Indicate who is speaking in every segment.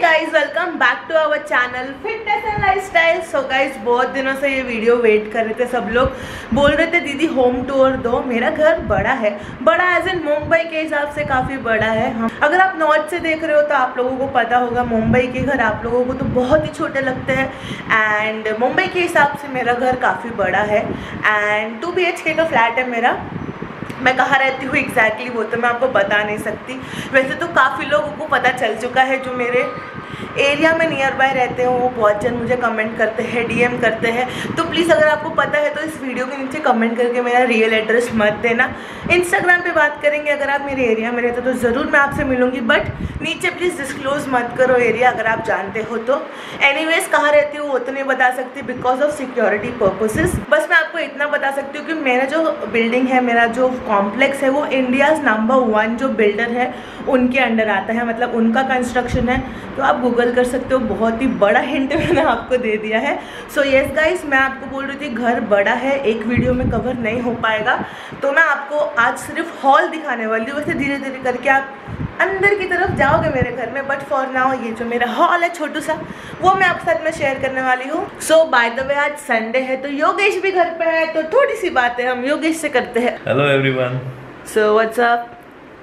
Speaker 1: Guys welcome back to our channel fitness and lifestyle so guys बहुत दिनों से ये वीडियो वेट कर रहे थे सब लोग। बोल रहे थे, दीदी होम टूर दो। मेरा घर बड़ा है। बड़ा एज इन मुंबई के हिसाब से काफ़ी बड़ा है। हम अगर आप नॉर्थ से देख रहे हो तो आप लोगों को पता होगा, मुंबई के घर आप लोगों को तो बहुत ही छोटे लगते हैं। एंड मुंबई के हिसाब से मेरा घर काफ़ी बड़ा है। एंड टू बी का फ्लैट है मेरा। मैं कहाँ रहती हूँ एग्जैक्टली exactly वो तो मैं आपको बता नहीं सकती। वैसे तो काफ़ी लोगों को पता चल चुका है जो मेरे एरिया में नियर बाय रहते हो, वो बहुत जन मुझे कमेंट करते हैं डीएम करते हैं। तो प्लीज़ अगर आपको पता है तो इस वीडियो के नीचे कमेंट करके मेरा रियल एड्रेस मत देना। इंस्टाग्राम पे बात करेंगे, अगर आप मेरे एरिया में रहते हो तो ज़रूर मैं आपसे मिलूँगी बट नीचे प्लीज़ डिस्क्लोज मत करो एरिया अगर आप जानते हो तो। एनी कहाँ रहती हूँ, वो तो नहीं बता सकती बिकॉज़ ऑफ़ सिक्योरिटी पर्पसेस बस मैं आपको इतना बता सकती हूँ कि मेरा जो बिल्डिंग है, मेरा जो कॉम्प्लेक्स है, वो इंडियाज़ नंबर वन जो बिल्डर है, उनके अंडर आता है मतलब उनका कंस्ट्रक्शन है। तो आप गूगल कर सकते हो। बहुत ही बड़ा हिंट मैंने आपको दे दिया है। सो येस गाइस मैं आपको बोल रही थी घर बड़ा है एक वीडियो में कवर नहीं हो पाएगा। तो मैं आपको आज सिर्फ़ हॉल दिखाने वाली हूँ। वैसे धीरे धीरे करके आप अंदर की तरफ़ जाओगे मेरे घर में बट फॉर नाउ ये जो मेरा हॉल है छोटू सा वो मैं आपके साथ में शेयर करने वाली हूँ। सो बाय द वे आज संडे है तो योगेश भी घर पे है तो थोड़ी सी बातें हम योगेश से करते हैं।
Speaker 2: Hello everyone.
Speaker 1: So what's up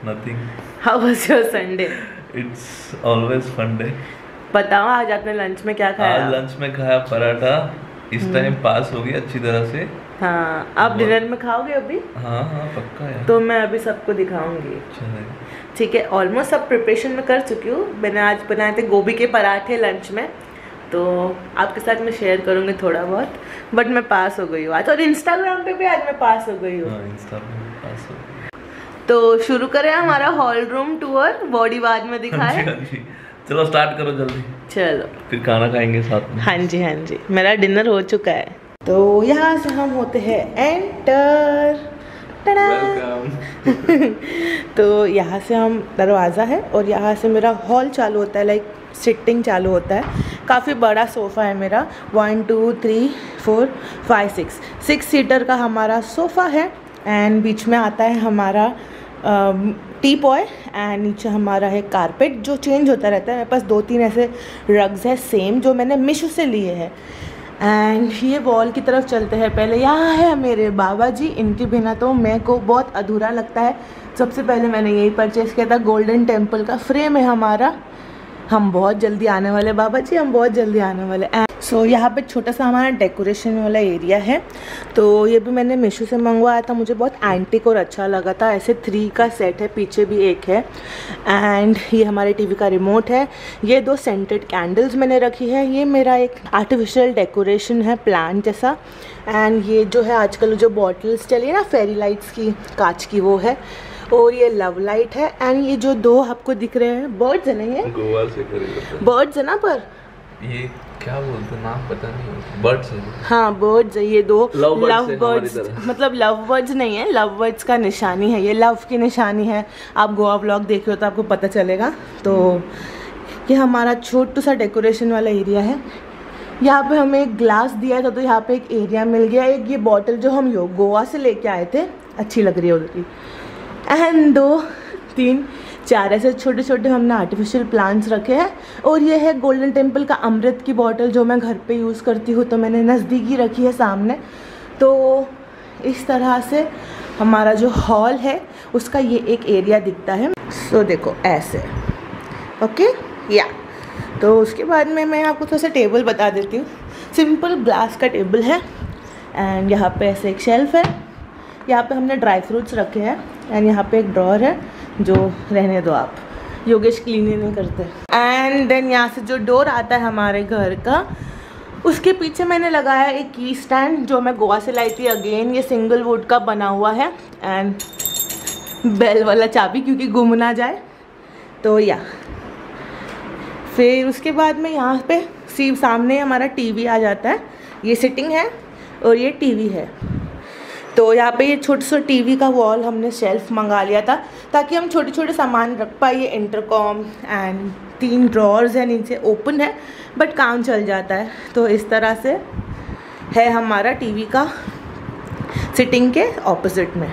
Speaker 2: Nothing.
Speaker 1: How was your Sunday
Speaker 2: It's always fun day.
Speaker 1: बताओ आज आपने लंच में क्या खाया?
Speaker 2: आज लंच में खाया पराठा। इस टाइम पास हो गया अच्छी तरह से।
Speaker 1: हाँ आप डिनर में खाओगे अभी?
Speaker 2: हाँ हाँ पक्का है
Speaker 1: तो मैं अभी सबको दिखाऊँगी। ठीक है ऑलमोस्ट सब प्रिपरेशन में कर चुकी हूँ। मैंने आज बनाए थे गोभी के पराठे लंच में। तो आपके साथ मैं शेयर करूँगी थोड़ा बहुत। बट मैं पास हो गई हूँ आज। और इंस्टाग्राम पे भी आज मैं पास हो गई हूँ।
Speaker 2: हाँ इंस्टा पे पास हो गया
Speaker 1: तो शुरू करें हमारा हॉल रूम टूर बॉडी बाद में
Speaker 2: हाँ
Speaker 1: दिखाए
Speaker 2: हाँ। चलो स्टार्ट करो जल्दी।
Speaker 1: चलो।
Speaker 2: फिर खाना खाएँगे साथ में।
Speaker 1: हाँ जी हाँ जी। मेरा डिनर हो चुका है। तो यहाँ से हम होते हैं एंटर तो यहाँ से हम दरवाज़ा है और यहाँ से मेरा हॉल चालू होता है लाइक सिटिंग चालू होता है। काफ़ी बड़ा सोफ़ा है मेरा। One two three four five six six seater का हमारा सोफ़ा है एंड बीच में आता है हमारा टी पॉय एंड नीचे हमारा है कारपेट जो चेंज होता रहता है, मेरे पास दो तीन ऐसे रग्स है सेम जो मैंने मिशो से लिए हैं। एंड ये वॉल की तरफ़ चलते हैं। पहले यहाँ है मेरे बाबा जी इनके बिना तो मेरे को बहुत अधूरा लगता है। सबसे पहले मैंने यही परचेज़ किया था गोल्डन टेंपल का फ्रेम है हमारा। हम बहुत जल्दी आने वाले बाबा जी हम बहुत जल्दी आने वाले एंड सो so, यहाँ पे छोटा सा हमारा डेकोरेशन वाला एरिया है। तो ये भी मैंने मीशो से मंगवाया था मुझे बहुत एंटिक और अच्छा लगा था। ऐसे थ्री का सेट है पीछे भी एक है। एंड ये हमारे टीवी का रिमोट है। ये दो सेंटेड कैंडल्स मैंने रखी है। ये मेरा एक आर्टिफिशियल डेकोरेशन है प्लांट जैसा। एंड ये जो है आजकल जो बॉटल्स चली है ना फेरी लाइट्स की कांच की वो है। और ये लव लाइट है। एंड ये जो दो आपको दिख रहे हैं बर्ड्स है ना ये? बर्ड्स है ना पर?
Speaker 2: ये क्या बोलते नाम पता नहीं बर्ड्स हाँ
Speaker 1: बर्ड्स है ये दो लव बर्ड्स मतलब लव बर्ड्स नहीं है लव बर्ड्स का निशानी है ये लव की निशानी है। आप गोवा ब्लॉग देख रहे हो तो आपको पता चलेगा। तो ये हमारा छोटू सा डेकोरेशन वाला एरिया है। यहाँ पे हमें एक ग्लास दिया था तो यहाँ पे एक एरिया मिल गया। एक ये बॉटल जो हम गोवा से लेके आए थे अच्छी लग रही है उधर की एंड दो तीन चार ऐसे छोटे छोटे हमने आर्टिफिशियल प्लांट्स रखे हैं। और ये है गोल्डन टेंपल का अमृत की बॉटल जो मैं घर पे यूज़ करती हूँ तो मैंने नज़दीकी रखी है सामने। तो इस तरह से हमारा जो हॉल है उसका ये एक एरिया दिखता है। सो so, देखो ऐसे। ओके या तो उसके बाद में मैं आपको थोड़ा सा टेबल बता देती हूँ। सिंपल ग्लास का टेबल है। एंड यहाँ पे ऐसे एक शेल्फ है। यहाँ पे हमने ड्राई फ्रूट्स रखे हैं। एंड यहाँ पे एक ड्रॉर है। जो रहने दो आप। योगेश क्लीन ही नहीं करते। एंड देन यहाँ से जो डोर आता है हमारे घर का, उसके पीछे मैंने लगाया एक की स्टैंड जो मैं गोवा से लाई थी अगेन ये सिंगल वुड का बना हुआ है। एंड बेल वाला चाबी क्योंकि गुम ना जाए। तो या। फिर उसके बाद में यहाँ पे सी सामने हमारा टीवी आ जाता है। ये सिटिंग है और ये टीवी है। तो यहाँ पे ये छोटे छोटे टीवी का वॉल हमने शेल्फ मंगा लिया था, ताकि हम छोटे छोटे सामान रख पाए। इंटरकॉम एंड तीन ड्रॉर्स हैं नीचे ओपन है बट काम चल जाता है। तो इस तरह से है हमारा टीवी का सिटिंग के ऑपोजिट में।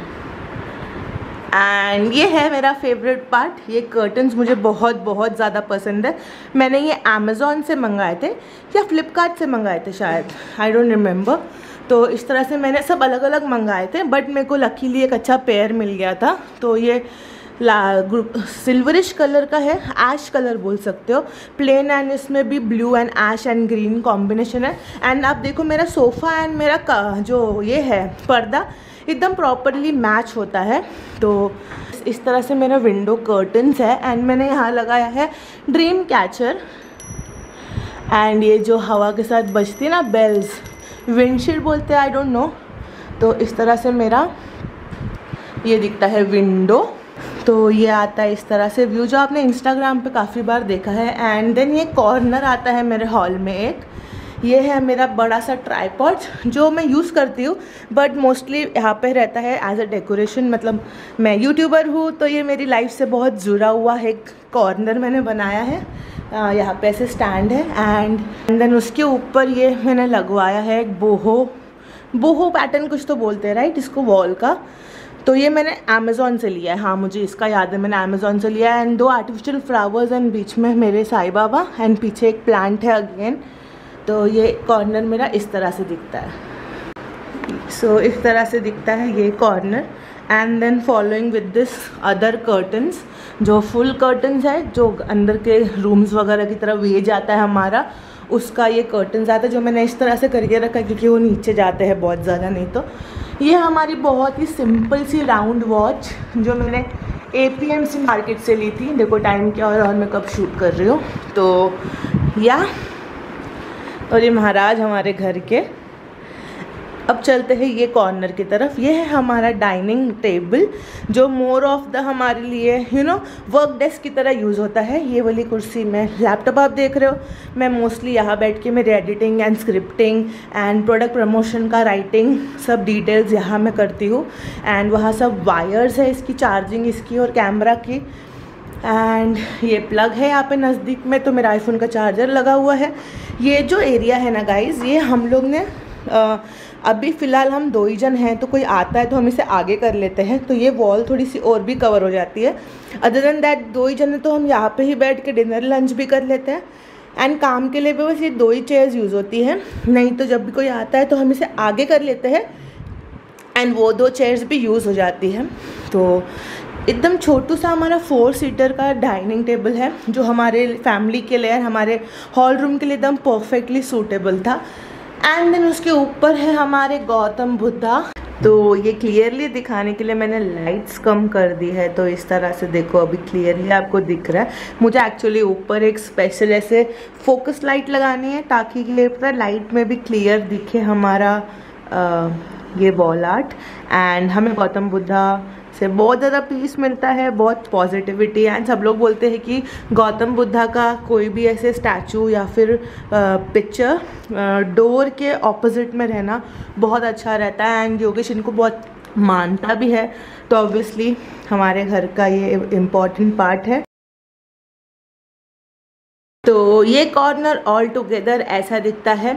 Speaker 1: एंड ये है मेरा फेवरेट पार्ट ये कर्टन्स मुझे बहुत बहुत ज़्यादा पसंद है। मैंने ये अमेज़ोन से मंगाए थे या फ्लिपकार्ट से मंगाए थे शायद। आई डोंट रिमेंबर तो इस तरह से मैंने सब अलग अलग मंगाए थे बट मेरे को लकीली एक अच्छा पेयर मिल गया था। तो ये ला सिल्वरिश कलर का है ऐश कलर बोल सकते हो। प्लेन एंड इसमें भी blue and ash and green combination है। एंड आप देखो मेरा सोफ़ा एंड मेरा जो ये है, पर्दा, एकदम प्रॉपरली मैच होता है। तो इस तरह से मेरा विंडो कर्टन्स है। एंड मैंने यहाँ लगाया है ड्रीम कैचर एंड ये जो हवा के साथ बजती है ना बेल्स विंडशील्ड बोलते हैं आई डोंट नो तो इस तरह से मेरा ये दिखता है विंडो तो ये आता है इस तरह से व्यू जो आपने इंस्टाग्राम पे काफ़ी बार देखा है. एंड देन ये कॉर्नर आता है मेरे हॉल में एक. ये है मेरा बड़ा सा ट्राईपॉड जो मैं यूज़ करती हूँ बट मोस्टली यहाँ पे रहता है एज अ डेकोरेशन मतलब मैं यूट्यूबर हूँ तो ये मेरी लाइफ से बहुत जुड़ा हुआ है, एक कॉर्नर मैंने बनाया है यहाँ पे ऐसे स्टैंड है एंड देन उसके ऊपर ये मैंने लगवाया है एक बोहो बोहो पैटर्न कुछ तो बोलते हैं राइट इसको वॉल का। तो ये मैंने अमेज़ोन से लिया है। हाँ मुझे इसका याद है, मैंने अमेज़ोन से लिया है एंड दो आर्टिफिशियल फ्लावर्स एंड बीच में मेरे साई बाबा एंड पीछे एक प्लांट है अगेन तो ये कॉर्नर मेरा इस तरह से दिखता है। सो so, इस तरह से दिखता है ये corner and then following with this other curtains जो फुल कर्टन्स है जो अंदर के रूम्स वगैरह की तरफ़ वे जाता है हमारा उसका ये कर्टन आता है जो मैंने इस तरह से करके रखा है क्योंकि वो नीचे जाते हैं बहुत ज़्यादा नहीं तो। ये हमारी बहुत ही सिंपल सी राउंड वॉच जो मैंने A P M C market से ली थी। देखो टाइम क्या और मैं कब शूट कर रही हूँ। तो या और ये महाराज हमारे घर के। अब चलते हैं ये कॉर्नर की तरफ़। ये है हमारा डाइनिंग टेबल जो मोर ऑफ़ द हमारे लिए यू नो वर्क डेस्क की तरह यूज़ होता है। ये वाली कुर्सी में लैपटॉप आप देख रहे हो। मैं मोस्टली यहाँ बैठ के मेरी editing and scripting and product promotion का राइटिंग सब डिटेल्स यहाँ मैं करती हूँ। एंड वहाँ सब वायर्स है इसकी चार्जिंग इसकी और कैमरा की। एंड ये प्लग है यहाँ पे नज़दीक में तो मेरा आईफोन का चार्जर लगा हुआ है। ये जो एरिया है ना गाइज़ ये हम लोग ने आ, अभी फ़िलहाल हम दो ही जन हैं तो कोई आता है तो हम इसे आगे कर लेते हैं। तो ये वॉल थोड़ी सी और भी कवर हो जाती है। अदर देन दैट दो ही जन है तो हम यहाँ पे ही बैठ के डिनर लंच भी कर लेते हैं। एंड काम के लिए भी बस ये दो ही चेयर्स यूज़ होती हैं। नहीं तो जब भी कोई आता है तो हम इसे आगे कर लेते हैं। एंड वो दो चेयर्स भी यूज़ हो जाती हैं। तो एकदम छोटू सा हमारा फोर सीटर का डाइनिंग टेबल है जो हमारे फैमिली के लिए हमारे हॉल रूम के लिए एकदम परफेक्टली सूटेबल था। एंड देन उसके ऊपर है हमारे गौतम बुद्धा। तो ये क्लियरली दिखाने के लिए मैंने लाइट्स कम कर दी है तो इस तरह से देखो अभी क्लियरली आपको दिख रहा है। मुझे एक्चुअली ऊपर एक स्पेशल ऐसे फोकस लाइट लगानी है ताकि ये पूरा लाइट में भी क्लियर दिखे हमारा आ, ये वॉल आर्ट एंड हमें गौतम बुद्धा से बहुत ज़्यादा पीस मिलता है, बहुत पॉजिटिविटी एंड सब लोग बोलते हैं कि गौतम बुद्धा का कोई भी ऐसे स्टैचू या फिर पिक्चर डोर के ऑपोजिट में रहना बहुत अच्छा रहता है. एंड योगेश इनको बहुत मानता भी है. तो ऑब्वियसली हमारे घर का ये इंपॉर्टेंट पार्ट है. तो ये कॉर्नर ऑल टुगेदर ऐसा दिखता है.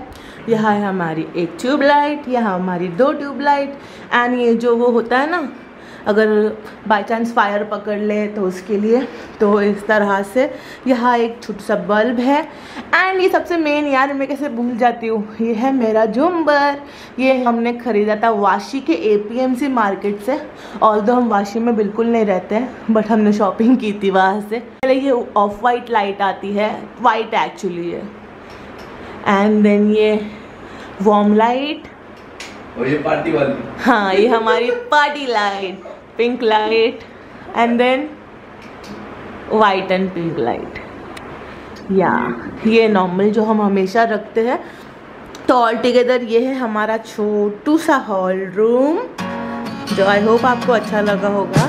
Speaker 1: यहाँ है हमारी एक ट्यूबलाइट यहाँ हमारी दो ट्यूबलाइट एंड ये जो वो होता है ना, अगर बाई चांस फायर पकड़ ले तो उसके लिए तो इस तरह से यहाँ एक छोटा सा बल्ब है। एंड ये सबसे मेन यार, मैं कैसे भूल जाती हूँ, ये है मेरा झुम्बर ये हमने ख़रीदा था वाशी के एपीएमसी मार्केट से। ऑल दो हम वाशी में बिल्कुल नहीं रहते हैं बट हमने शॉपिंग की थी वहाँ से। पहले ये ऑफ़ वाइट लाइट आती है वाइट एक्चुअली है। एंड देन ये वॉर्म लाइट
Speaker 2: और ये पार्टी वाली।
Speaker 1: हाँ ये हमारी party light pink light and then white and pink light या ये नॉर्मल जो हम हमेशा रखते हैं. तो ऑल टुगेदर ये है हमारा छोटू सा हॉल रूम जो आई होप आपको अच्छा लगा होगा.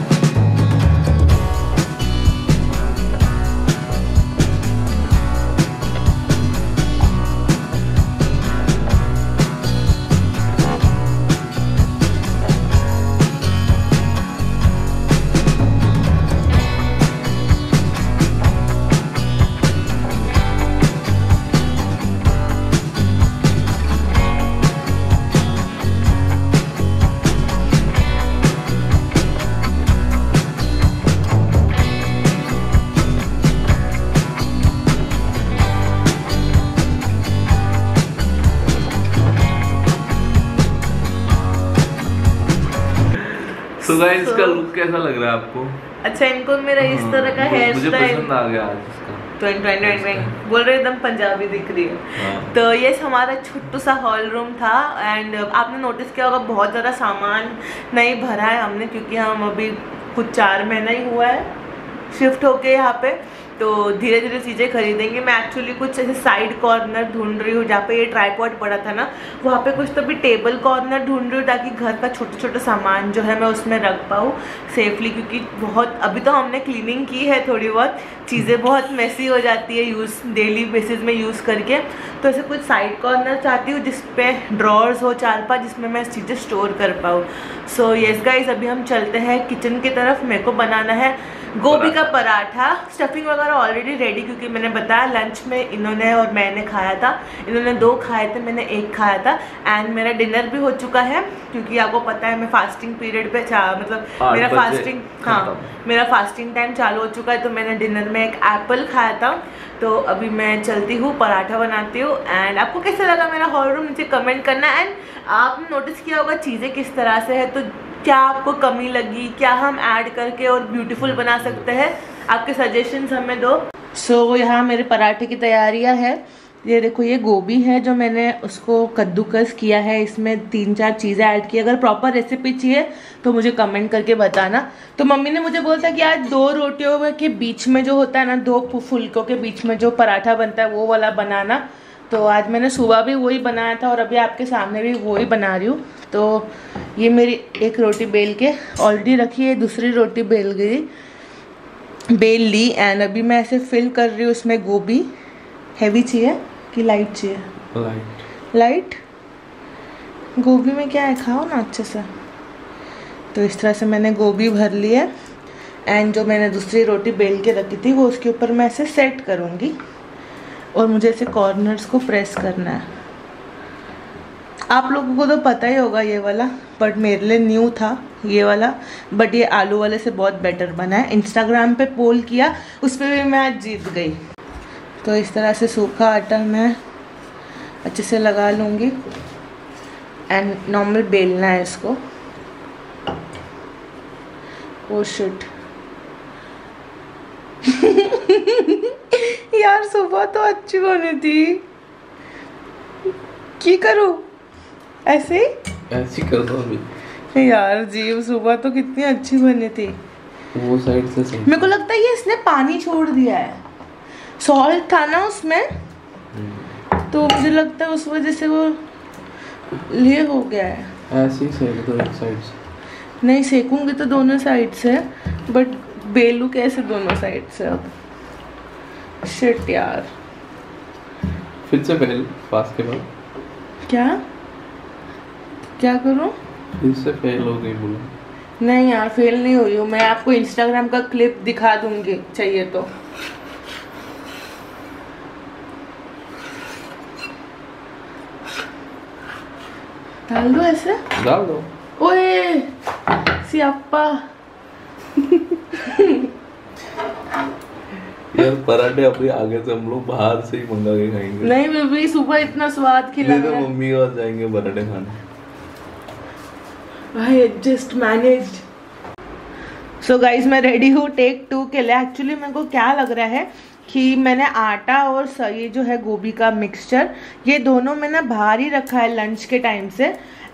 Speaker 2: तो गाइस इसका लुक कैसा लग रहा है आपको?
Speaker 1: अच्छा इनको मेरा इस
Speaker 2: हाँ,
Speaker 1: तरह का
Speaker 2: हेयर
Speaker 1: हेयर
Speaker 2: मुझे
Speaker 1: स्टाइल
Speaker 2: पसंद आ गया आज इसका।
Speaker 1: बोल रहे एकदम पंजाबी दिख रही है।
Speaker 2: हाँ।
Speaker 1: तो ये हमारा छोटू सा हॉल रूम था एंड आपने नोटिस किया होगा बहुत ज़्यादा सामान नहीं भरा है हमने क्योंकि हम अभी कुछ चार महीना ही हुआ है। शिफ्ट होके यहाँ पे। तो धीरे धीरे चीज़ें खरीदेंगे। मैं एक्चुअली कुछ ऐसे साइड कॉर्नर ढूंढ रही हूँ, जहाँ पे ये ट्राईपॉड पड़ा था ना, वहाँ पे कुछ तो भी टेबल कॉर्नर ढूंढ रही हूँ, ताकि घर का छोटे छोटे सामान जो है मैं उसमें रख पाऊँ सेफली क्योंकि बहुत, अभी तो हमने क्लीनिंग की है थोड़ी बहुत, चीज़ें बहुत मेसी हो जाती है यूज़ डेली बेसिस में यूज़ करके। तो ऐसे कुछ साइड कॉर्नर चाहती हूँ जिसपे ड्रॉर्स हो चार पाँच जिसमें मैं चीज़ें स्टोर कर पाऊँ। सो येस गाइज़ अभी हम चलते हैं किचन की तरफ़, मेरे को बनाना है। गोभी का पराठा। स्टफिंग वगैरह ऑलरेडी रेडी क्योंकि मैंने बताया लंच में इन्होंने और मैंने खाया था। इन्होंने दो खाए थे मैंने एक खाया था। एंड मेरा डिनर भी हो चुका है क्योंकि आपको पता है मैं फास्टिंग पीरियड पे मतलब मेरा फास्टिंग हाँ मेरा फास्टिंग टाइम चालू हो चुका है तो मैंने डिनर में एक एप्पल खाया था। तो अभी मैं चलती हूँ पराठा बनाती हूँ। एंड आपको कैसा लगा मेरा हॉल रूम मुझे कमेंट करना। एंड आपने नोटिस किया होगा चीज़ें किस तरह से है तो क्या आपको कमी लगी? क्या हम ऐड करके और ब्यूटीफुल बना सकते हैं? आपके सजेशंस हमें दो। सो so, यहाँ मेरे पराठे की तैयारियाँ है। ये देखो ये गोभी है जो मैंने उसको कद्दूकस किया है। इसमें तीन चार चीज़ें ऐड की अगर प्रॉपर रेसिपी चाहिए तो मुझे कमेंट करके बताना। तो मम्मी ने मुझे बोला था कि आज दो रोटियों के बीच में जो होता है ना दो फुलकों के बीच में जो पराठा बनता है वो वाला बनाना। तो आज मैंने सुबह भी वही बनाया था और अभी आपके सामने भी वही बना रही हूँ। तो ये मेरी एक रोटी बेल के ऑलरेडी रखी है दूसरी रोटी बेल गई बेल ली एंड अभी मैं ऐसे फिल कर रही हूँ उसमें गोभी हैवी चाहिए कि लाइट चाहिए?
Speaker 2: लाइट
Speaker 1: लाइट गोभी में क्या है? खाओ ना अच्छे से। तो इस तरह से मैंने गोभी भर ली है एंड जो मैंने दूसरी रोटी बेल के रखी थी वो उसके ऊपर मैं ऐसे सेट करूँगी। और मुझे ऐसे कॉर्नर्स को प्रेस करना है। आप लोगों को तो पता ही होगा ये वाला बट मेरे लिए न्यू था ये वाला बट ये आलू वाले से बहुत बेटर बना है। इंस्टाग्राम पे पोल किया उस पर भी मैं जीत गई। तो इस तरह से सूखा आटा मैं अच्छे से लगा लूँगी। एंड नॉर्मल बेलना है इसको। ओ शिट यार सुबह तो अच्छी बनी थी। की करूँ? ऐसे
Speaker 2: ऐसी कर दो अभी।
Speaker 1: यार जीव सुबह तो कितनी अच्छी बनी थी।
Speaker 2: वो साइड से
Speaker 1: मेरे को लगता है ये इसने पानी छोड़ दिया है। सॉल्ट था ना उसमें? तो मुझे लगता है उस वजह से वो ये हो गया है।
Speaker 2: ऐसे ही सेक दो एक साइड से
Speaker 1: नहीं सेकूँगी तो दोनों साइड से बट बेलू कैसे दोनों साइड से अब? शिट यार
Speaker 2: फिर से पहले पास के बाद?
Speaker 1: क्या? क्या करूँ?
Speaker 2: फिर से फेल हो गई बोलो।
Speaker 1: नहीं यार फेल नहीं हुई हूँ। मैं आपको इंस्टाग्राम का क्लिप दिखा दूँगी। चाहिए तो। डाल दो ऐसे।
Speaker 2: डाल दो।
Speaker 1: ओए सियाप्पा।
Speaker 2: यार पराठे अभी आगे से हम लोग बाहर से ही मंगा के खाएँगे।
Speaker 1: नहीं बेबी सुबह इतना स्वाद खिलाया
Speaker 2: तो मम्मी के पास जाएँगे पराठे खाने।
Speaker 1: भाई एडजस्ट मैनेज्ड सो गाइज़ मैं रेडी हूँ टेक टू के लिए। एक्चुअली मेरे को क्या लग रहा है कि मैंने आटा और ये जो है गोभी का मिक्सचर ये दोनों मैंने बाहर ही रखा है लंच के टाइम से।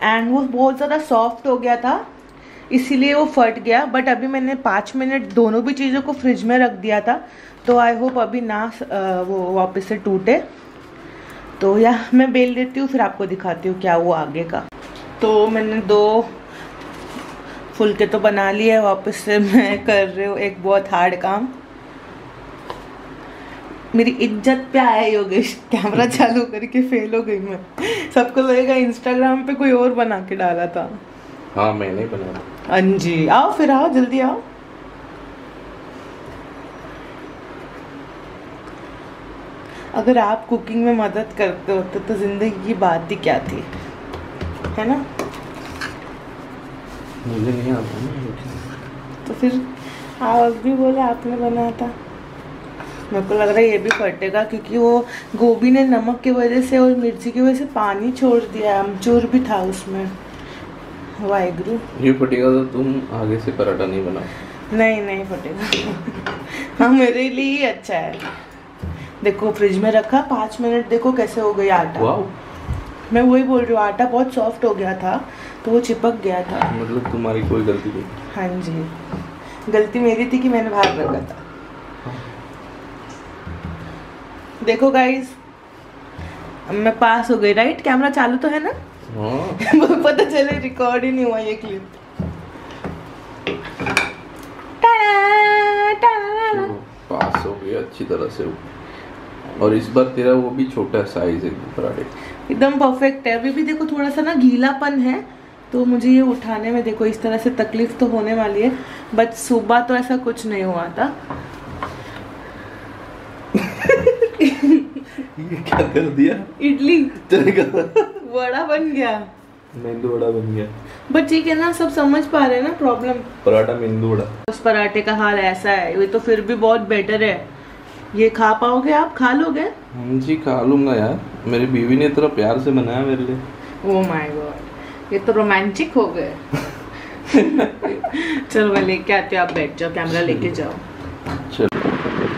Speaker 1: एंड वो बहुत ज़्यादा सॉफ्ट हो गया था इसीलिए वो फट गया। बट अभी मैंने पाँच मिनट दोनों भी चीज़ों को फ्रिज में रख दिया था। तो आई होप अभी ना वो वापस से टूटे। तो या मैं बेल देती हूँ फिर आपको दिखाती हूँ क्या वो आगे का। तो मैंने दो फुलके तो बना लिए है वापस से मैं कर रही हूँ एक बहुत हार्ड काम। मेरी इज़्ज़त पे आया योगेश कैमरा चालू करके फेल हो गई मैं। सबको लगेगा इंस्टाग्राम पे कोई और बना के डाला था।
Speaker 2: हाँ मैंने बनाया।
Speaker 1: हाँ जी आओ फिर आओ जल्दी आओ। अगर आप कुकिंग में मदद करते होते तो ज़िंदगी की बात ही क्या थी? है ना?
Speaker 2: मुझे नहीं आता ना
Speaker 1: तो फिर आप भी बोले आपने बनाया था। मेरे को लग रहा है ये भी फटेगा क्योंकि वो गोभी ने नमक की वजह से और मिर्ची की वजह से पानी छोड़ दिया है अमचूर भी था उसमें। वाहिगुरु।
Speaker 2: ये फटेगा तो तुम आगे से पराठा नहीं बनाओ।
Speaker 1: नहीं नहीं फटेगा। हाँ मेरे लिए ही अच्छा है। देखो फ्रिज में रखा पाँच मिनट देखो कैसे हो गई आटा। मैं वही बोल रही हूँ आटा बहुत सॉफ्ट हो गया था तो वो चिपक गया था।
Speaker 2: मतलब तुम्हारी कोई गलती नहीं।
Speaker 1: हाँ जी। गलती मेरी थी कि मैंने बाहर रखा था। देखो गाइस मैं पास हो गई राइट कैमरा चालू तो है ना?
Speaker 2: हाँ।
Speaker 1: पता चले रिकॉर्ड ही नहीं हुआ ये क्लिप
Speaker 2: पास हो गया अच्छी तरह से। वो। और इस बार तेरा वो भी छोटा साइज़ है पराठे
Speaker 1: एकदम परफेक्ट है। अभी भी देखो थोड़ा सा ना गीलापन है तो मुझे ये उठाने में देखो इस तरह से तकलीफ़ तो होने वाली है बट सुबह तो ऐसा कुछ नहीं हुआ था।
Speaker 2: ये क्या कर दिया?
Speaker 1: इडली। बड़ा बन गया।
Speaker 2: मेंदू वड़ा बन गया।
Speaker 1: बट ठीक है ना सब समझ पा रहे हैं ना प्रॉब्लम
Speaker 2: पराठा मेंदू वड़ा।
Speaker 1: उस पराठे का हाल ऐसा है ये तो फिर भी बहुत बेटर है। ये खा पाओगे आप? खा लोगे?
Speaker 2: जी खा लूँगा यार। मेरी बीवी ने इतना प्यार से बनाया मेरे लिए।
Speaker 1: ओ माय गॉड ये तो रोमांटिक हो गए। चलो मैं लेके आती हूँ आप बैठ जाओ कैमरा लेके जाओ।
Speaker 2: चलो।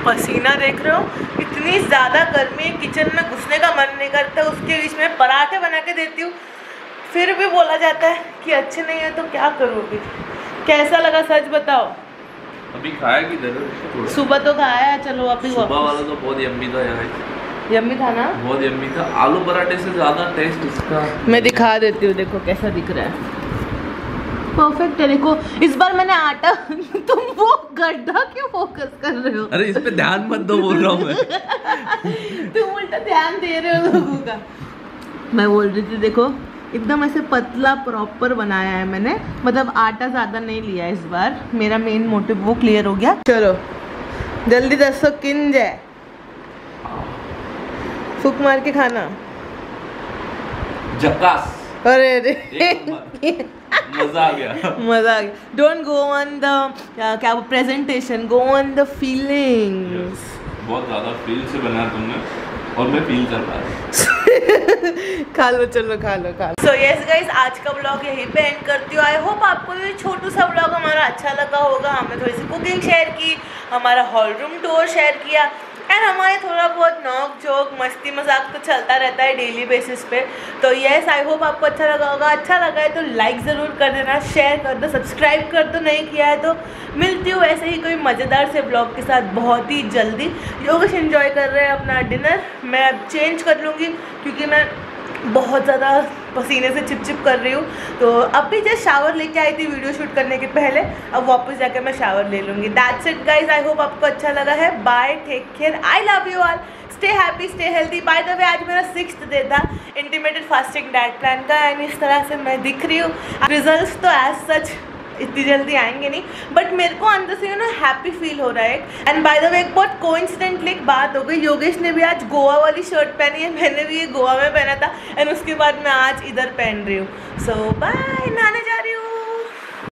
Speaker 1: पसीना देख रहे हो? इतनी ज़्यादा गर्मी है किचन में घुसने का मन नहीं करता उसके बीच में पराठे बना के देती हूँ। फिर भी बोला जाता है कि अच्छे नहीं है तो क्या करोगे? कैसा लगा सच बताओ?
Speaker 2: अभी खाया किधर
Speaker 1: सुबह तो खाया चलो अभी
Speaker 2: सुबह वाला तो बहुत यम्मी था यार।
Speaker 1: यम्मी था ना?
Speaker 2: बहुत यम्मी था। आलू पराठे से ज़्यादा टेस्ट इसका
Speaker 1: मैं दिखा देती हूँ देखो कैसा दिख रहा है। परफेक्ट है देखो इस बार मैंने आटा तुम वो गड्ढा क्यों फोकस कर रहे हो?
Speaker 2: अरे इस पे ध्यान मत दो बोल रहा हूँ मैं।
Speaker 1: तुम उल्टा ध्यान दे रहे हो लोगों का। मैं बोल रही थी देखो एकदम ऐसे पतला प्रॉपर बनाया है मैंने। मतलब आटा ज़्यादा नहीं लिया इस बार। मेरा मेन मोटिव वो क्लियर हो गया। चलो जल्दी दसो किन जाए फूक मार के खाना।
Speaker 2: झकास
Speaker 1: अरे अरे।
Speaker 2: मज़ा आ गया।
Speaker 1: मज़ा आ गया। डोंट गो ऑन द क्या presentation go on the feelings
Speaker 2: बहुत ज़्यादा फील से बनाया तुमने और मैं फील कर पा रहा
Speaker 1: खा लो चलो खा लो खा लो सो यस गाइस आज का ब्लॉग यहीं पे एंड करती हूँ. आई होप आपको ये छोटू सा ब्लॉग हमारा अच्छा लगा होगा. हमने थोड़ी सी कुकिंग शेयर की, हमारा हॉल रूम टूर शेयर किया. एंड हमारे थोड़ा बहुत नोक जोक मस्ती मज़ाक तो चलता रहता है डेली बेसिस पे। तो येस आई होप आपको अच्छा लगा होगा। अच्छा लगा है तो लाइक ज़रूर कर देना शेयर कर दो सब्सक्राइब कर दो, नहीं किया है तो मिलती हूँ ऐसे ही कोई मज़ेदार से ब्लॉग के साथ बहुत ही जल्दी। योगेश इन्जॉय कर रहे हैं अपना डिनर मैं अब चेंज कर लूँगी क्योंकि मैं बहुत ज़्यादा पसीने से चिप चिप कर रही हूँ। तो अब भी जस्ट शावर लेके आई थी वीडियो शूट करने के पहले। अब वापस जाकर मैं शावर ले लूँगी। That's it guys I hope आपको अच्छा लगा है। Bye take care I love you all stay happy stay healthy by the way आज मेरा सिक्स डे था। इंटीमेटेड फास्टिंग डाइट प्लान का एंड इस तरह से मैं दिख रही हूँ। रिज़ल्ट तो एज सच इतनी जल्दी आएँगे नहीं। बट मेरे को अंदर से यू नो हैप्पी फील हो रहा है। एंड बाय द वे एक बहुत कोइंसिडेंटली एक बात हो गई। योगेश ने भी आज गोवा वाली शर्ट पहनी है। मैंने भी ये गोवा में पहना था। एंड उसके बाद मैं आज इधर पहन रही हूँ। सो बाय नहाने जा रही हूँ।